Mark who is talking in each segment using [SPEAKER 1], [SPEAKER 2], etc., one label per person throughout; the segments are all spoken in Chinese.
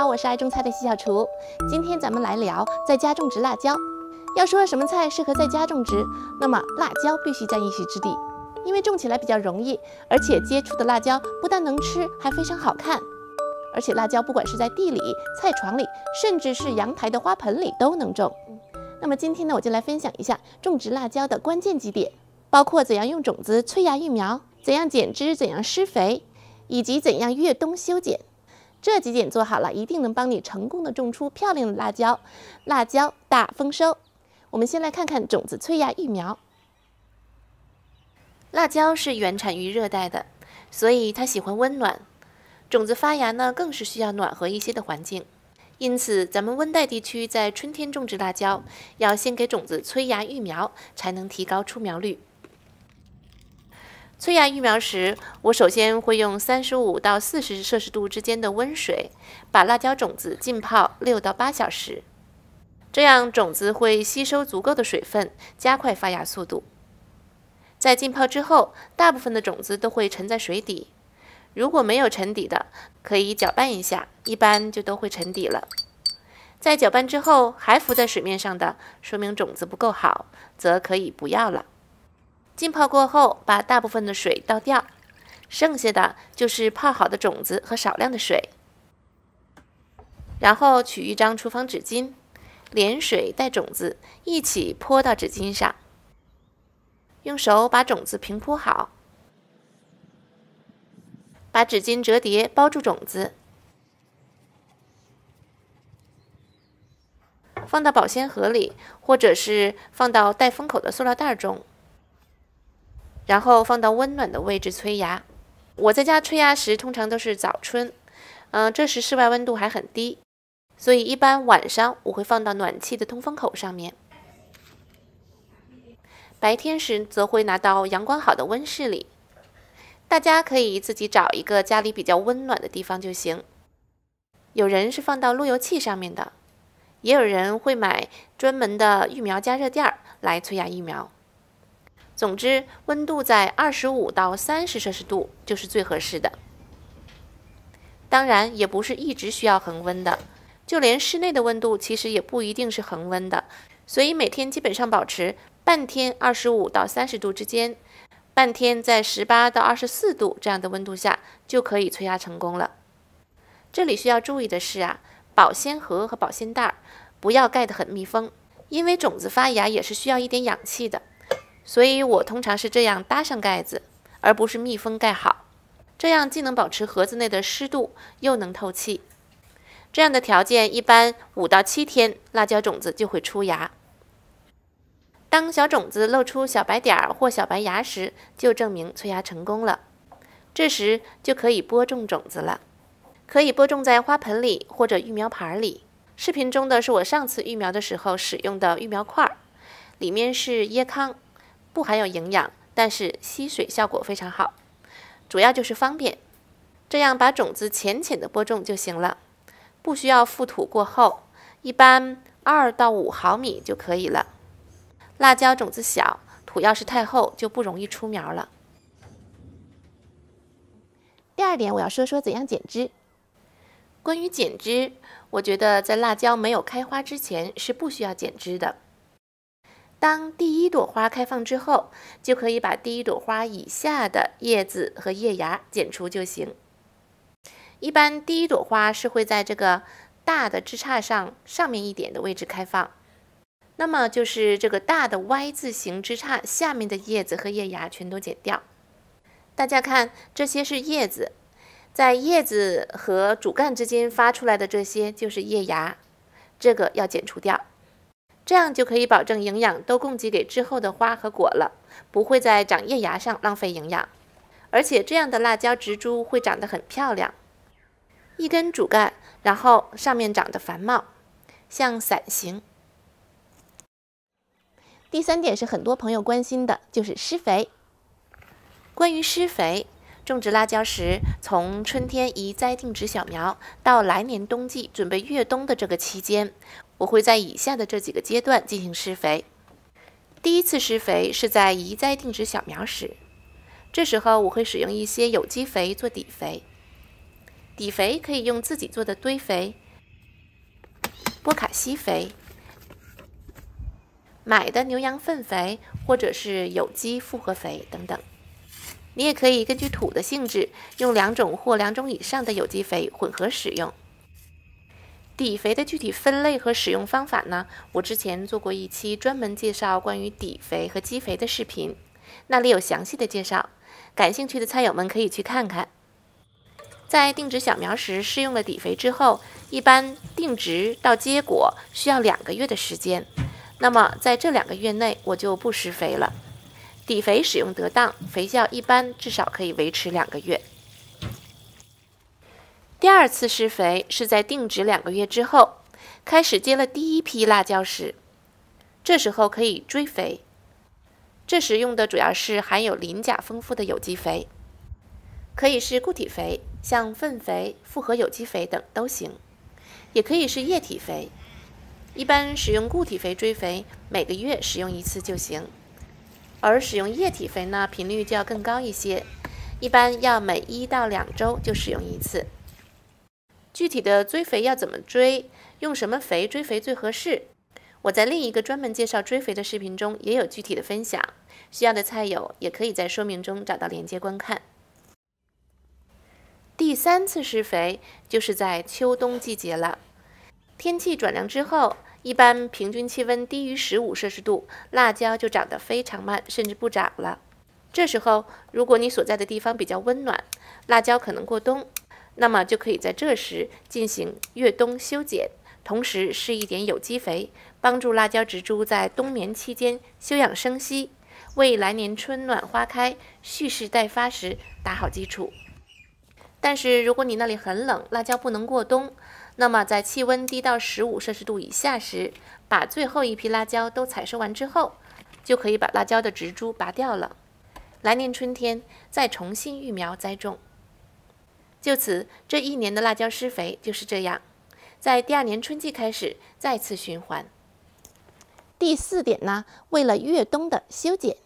[SPEAKER 1] 好，我是爱种菜的西小厨。今天咱们来聊在家种植辣椒。要说什么菜适合在家种植，那么辣椒必须占一席之地，因为种起来比较容易，而且接触的辣椒不但能吃，还非常好看。而且辣椒不管是在地里、菜床里，甚至是阳台的花盆里都能种。那么今天呢，我就来分享一下种植辣椒的关键几点，包括怎样用种子催芽育苗，怎样剪枝，怎样施肥，以及怎样越冬修剪。这几点做好了，一定能帮你成功的种出漂亮的辣椒，辣椒大丰收。我们先来看看种子催芽育苗。辣椒是原产于热带的，所以它喜欢温暖。种子发芽呢，更是需要暖和一些的环境。因此，咱们温带地区在春天种植辣椒，要先给种子催芽育苗，才能提高出苗率。催芽育苗时，我首先会用三十五到四十摄氏度之间的温水，把辣椒种子浸泡六到八小时，这样种子会吸收足够的水分，加快发芽速度。在浸泡之后，大部分的种子都会沉在水底，如果没有沉底的，可以搅拌一下，一般就都会沉底了。在搅拌之后还浮在水面上的，说明种子不够好，则可以不要了。浸泡过后，把大部分的水倒掉，剩下的就是泡好的种子和少量的水。然后取一张厨房纸巾，连水带种子一起泼到纸巾上，用手把种子平铺好，把纸巾折叠包住种子，放到保鲜盒里，或者是放到带封口的塑料袋中。然后放到温暖的位置催芽。我在家催芽时通常都是早春，嗯，这时室外温度还很低，所以一般晚上我会放到暖气的通风口上面。白天时则会拿到阳光好的温室里。大家可以自己找一个家里比较温暖的地方就行。有人是放到路由器上面的，也有人会买专门的育苗加热垫儿来催芽育苗。总之，温度在二十五到三十摄氏度就是最合适的。当然，也不是一直需要恒温的，就连室内的温度其实也不一定是恒温的。所以每天基本上保持半天二十五到三十度之间，半天在十八到二十四度这样的温度下就可以催芽成功了。这里需要注意的是啊，保鲜盒和保鲜袋不要盖得很密封，因为种子发芽也是需要一点氧气的。所以我通常是这样搭上盖子，而不是密封盖好，这样既能保持盒子内的湿度，又能透气。这样的条件一般五到七天，辣椒种子就会出芽。当小种子露出小白点儿或小白芽时，就证明催芽成功了。这时就可以播种种子了，可以播种在花盆里或者育苗盘里。视频中的是我上次育苗的时候使用的育苗块，里面是椰糠。不含有营养，但是吸水效果非常好，主要就是方便。这样把种子浅浅的播种就行了，不需要覆土过厚，一般二到五毫米就可以了。辣椒种子小，土要是太厚就不容易出苗了。第二点，我要说说怎样剪枝。关于剪枝，我觉得在辣椒没有开花之前是不需要剪枝的。当第一朵花开放之后，就可以把第一朵花以下的叶子和叶芽剪除就行。一般第一朵花是会在这个大的枝杈上上面一点的位置开放，那么就是这个大的 Y 字形枝杈下面的叶子和叶芽全都剪掉。大家看，这些是叶子，在叶子和主干之间发出来的这些就是叶芽，这个要剪除掉。这样就可以保证营养都供给给之后的花和果了，不会在长叶芽上浪费营养。而且这样的辣椒植株会长得很漂亮，一根主干，然后上面长得繁茂，像伞形。第三点是很多朋友关心的，就是施肥。关于施肥，种植辣椒时，从春天移栽定植小苗到来年冬季准备越冬的这个期间。我会在以下的这几个阶段进行施肥。第一次施肥是在移栽定植小苗时，这时候我会使用一些有机肥做底肥。底肥可以用自己做的堆肥、波卡西肥、买的牛羊粪肥或者是有机复合肥等等。你也可以根据土的性质，用两种或两种以上的有机肥混合使用。底肥的具体分类和使用方法呢？我之前做过一期专门介绍关于底肥和基肥的视频，那里有详细的介绍，感兴趣的菜友们可以去看看。在定植小苗时施用了底肥之后，一般定植到结果需要两个月的时间，那么在这两个月内我就不施肥了。底肥使用得当，肥效一般至少可以维持两个月。第二次施肥是在定植两个月之后，开始接了第一批辣椒时，这时候可以追肥。这时用的主要是含有磷钾丰富的有机肥，可以是固体肥，像粪肥、复合有机肥等都行，也可以是液体肥。一般使用固体肥追肥，每个月使用一次就行，而使用液体肥呢，频率就要更高一些，一般要每一到两周就使用一次。具体的追肥要怎么追，用什么肥追肥最合适？我在另一个专门介绍追肥的视频中也有具体的分享，需要的菜友也可以在说明中找到链接观看。第三次施肥就是在秋冬季节了，天气转凉之后，一般平均气温低于十五摄氏度，辣椒就长得非常慢，甚至不长了。这时候，如果你所在的地方比较温暖，辣椒可能过冬。那么就可以在这时进行越冬修剪，同时施一点有机肥，帮助辣椒植株在冬眠期间休养生息，为来年春暖花开、蓄势待发时打好基础。但是如果你那里很冷，辣椒不能过冬，那么在气温低到十五摄氏度以下时，把最后一批辣椒都采收完之后，就可以把辣椒的植株拔掉了，来年春天再重新育苗栽种。就此，这一年的辣椒施肥就是这样，在第二年春季开始再次循环。第四点呢，为了越冬的修剪。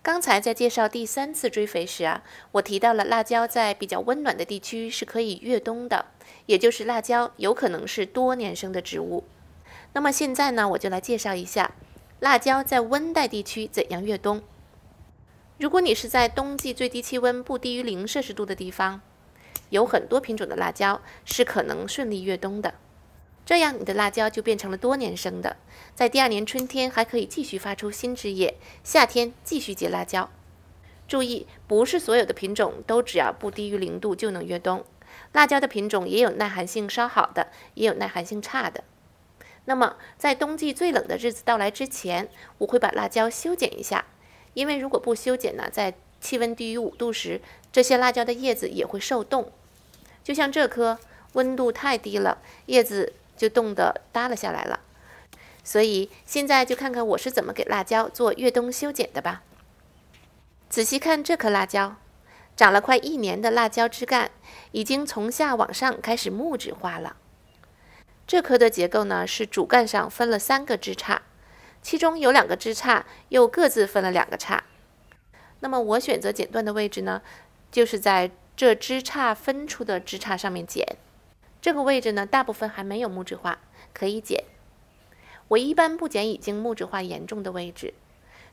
[SPEAKER 1] 刚才在介绍第三次追肥时啊，我提到了辣椒在比较温暖的地区是可以越冬的，也就是辣椒有可能是多年生的植物。那么现在呢，我就来介绍一下辣椒在温带地区怎样越冬。如果你是在冬季最低气温不低于零摄氏度的地方，有很多品种的辣椒是可能顺利越冬的，这样你的辣椒就变成了多年生的，在第二年春天还可以继续发出新枝叶，夏天继续结辣椒。注意，不是所有的品种都只要不低于零度就能越冬，辣椒的品种也有耐寒性稍好的，也有耐寒性差的。那么在冬季最冷的日子到来之前，我会把辣椒修剪一下。因为如果不修剪呢，在气温低于五度时，这些辣椒的叶子也会受冻。就像这棵，温度太低了，叶子就冻得耷了下来了。所以现在就看看我是怎么给辣椒做越冬修剪的吧。仔细看这棵辣椒，长了快一年的辣椒枝干，已经从下往上开始木质化了。这棵的结构呢，是主干上分了三个枝杈。其中有两个枝杈又各自分了两个杈，那么我选择剪断的位置呢，就是在这枝杈分出的枝杈上面剪。这个位置呢，大部分还没有木质化，可以剪。我一般不剪已经木质化严重的位置，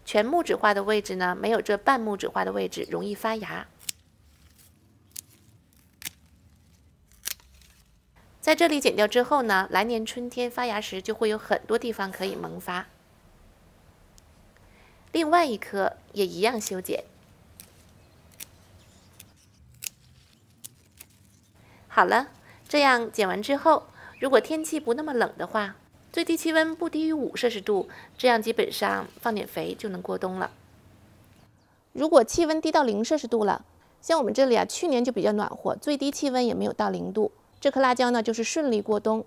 [SPEAKER 1] 全木质化的位置呢，没有这半木质化的位置容易发芽。在这里剪掉之后呢，来年春天发芽时就会有很多地方可以萌发。另外一颗也一样修剪。好了，这样剪完之后，如果天气不那么冷的话，最低气温不低于五摄氏度，这样基本上放点肥就能过冬了。如果气温低到零摄氏度了，像我们这里啊，去年就比较暖和，最低气温也没有到零度，这颗辣椒呢就是顺利过冬。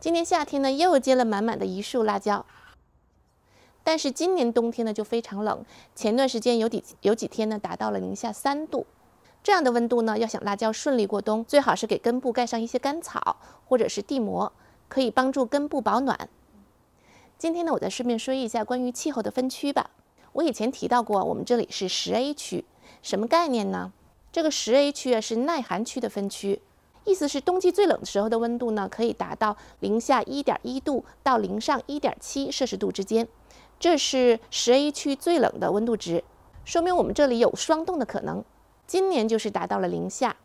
[SPEAKER 1] 今年夏天呢，又结了满满的一束辣椒。但是今年冬天呢就非常冷，前段时间有几有几天呢达到了零下三度，这样的温度呢，要想辣椒顺利过冬，最好是给根部盖上一些干草或者是地膜，可以帮助根部保暖。今天呢，我再顺便说一下关于气候的分区吧。我以前提到过，我们这里是十 A 区，什么概念呢？这个十 A 区啊是耐寒区的分区，意思是冬季最冷的时候的温度呢，可以达到零下一点一度到零上一点七摄氏度之间，这是十 A 区最冷的温度值，说明我们这里有霜冻的可能。今年就是达到了零下。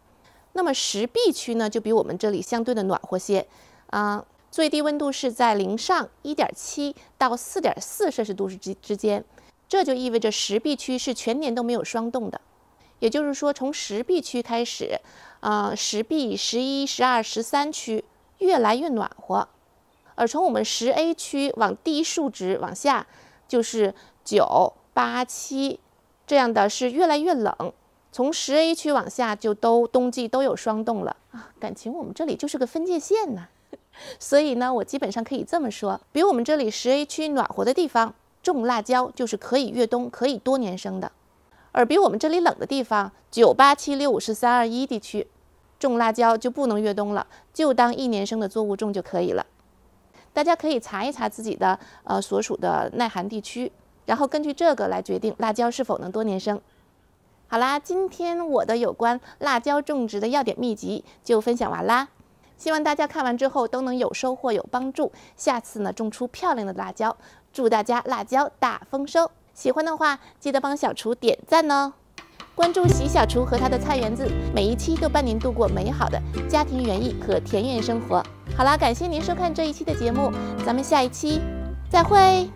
[SPEAKER 1] 那么十 B 区呢，就比我们这里相对的暖和些，啊，最低温度是在零上一点七到四点四摄氏度之之间，这就意味着十 B 区是全年都没有霜冻的。也就是说，从十 B 区开始，呃，十 B、十一、十二、十三区越来越暖和，而从我们十 A 区往低数值往下，就是九、八、七这样的是越来越冷。从十 A 区往下就都冬季都有霜冻了啊！感情我们这里就是个分界线呢。所以呢，我基本上可以这么说：比我们这里十 A 区暖和的地方，种辣椒就是可以越冬、可以多年生的。而比我们这里冷的地方，九八七六五四三二一地区，种辣椒就不能越冬了，就当一年生的作物种就可以了。大家可以查一查自己的呃所属的耐寒地区，然后根据这个来决定辣椒是否能多年生。好啦，今天我的有关辣椒种植的要点秘籍就分享完啦，希望大家看完之后都能有收获、有帮助，下次呢种出漂亮的辣椒。祝大家辣椒大丰收！喜欢的话，记得帮小厨点赞哦！关注喜小厨和他的菜园子，每一期都伴您度过美好的家庭园艺和田园生活。好啦，感谢您收看这一期的节目，咱们下一期再会。